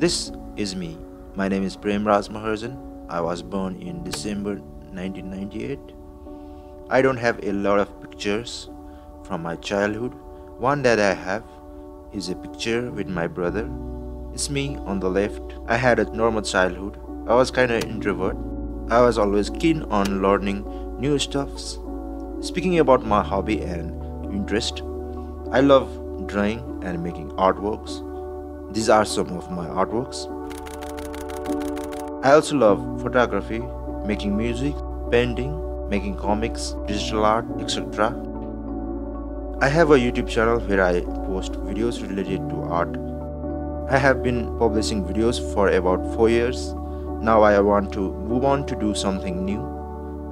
This is me. My name is Prem Raj Maharjan. I was born in December 1998. I don't have a lot of pictures from my childhood. One that I have is a picture with my brother. It's me on the left. I had a normal childhood. I was kind of introvert. I was always keen on learning new stuffs. Speaking about my hobby and interest, I love drawing and making artworks. These are some of my artworks. I also love photography, making music, painting, making comics, digital art, etc. I have a YouTube channel where I post videos related to art. I have been publishing videos for about 4 years. Now I want to move on to do something new.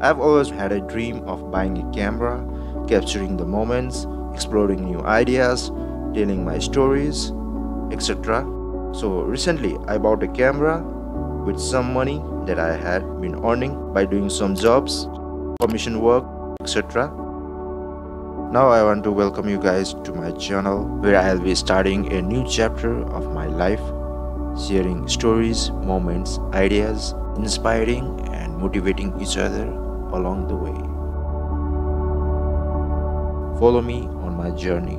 I've always had a dream of buying a camera, capturing the moments, exploring new ideas, telling my stories, etc. So recently I bought a camera with some money that I had been earning by doing some jobs, commission work, etc. Now I want to welcome you guys to my channel where I'll be starting a new chapter of my life, sharing stories, moments, ideas, inspiring and motivating each other along the way. Follow me on my journey